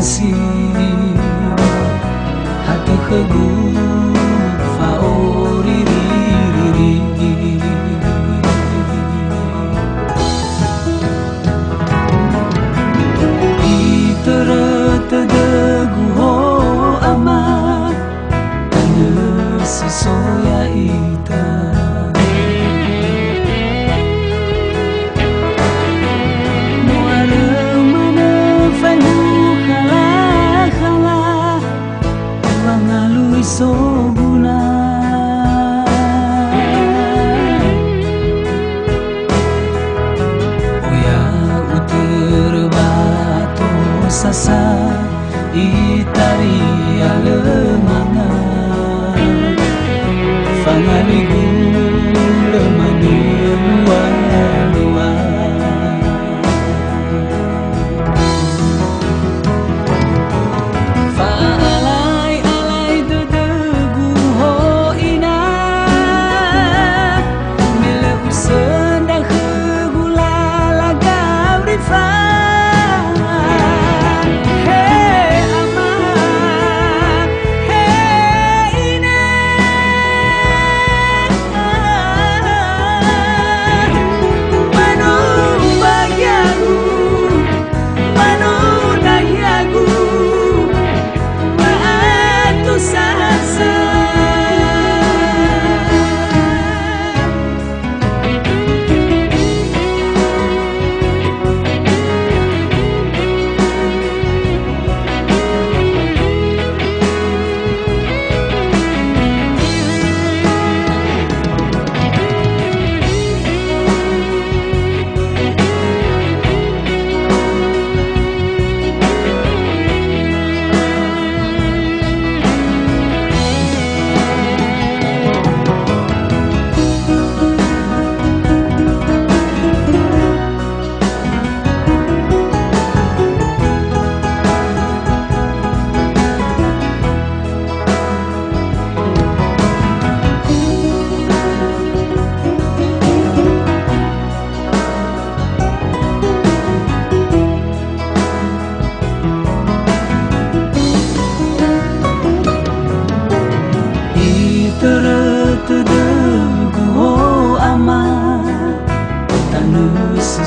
kasih Hati keguguran You.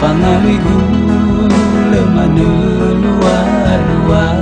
fangalui gula manulua lua